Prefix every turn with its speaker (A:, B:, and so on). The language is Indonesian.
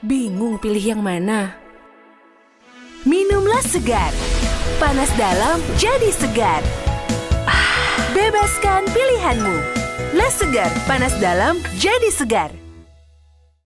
A: Bingung pilih yang mana? Minumlah segar. Panas dalam jadi segar. Ah, bebaskan pilihanmu. Les Segar, panas dalam jadi segar.